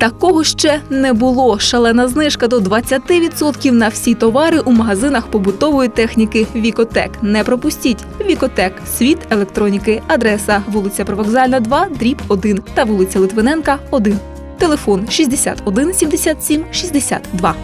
Такого ще не було. Шалена знижка до 20% на всі товари у магазинах побутової техніки Вікотек. Не пропустіть Вікотек, світ електроніки, адреса вулиця Провокзальна, 2, дріб 1 та вулиця Литвиненка, 1. Телефон 61 77 62.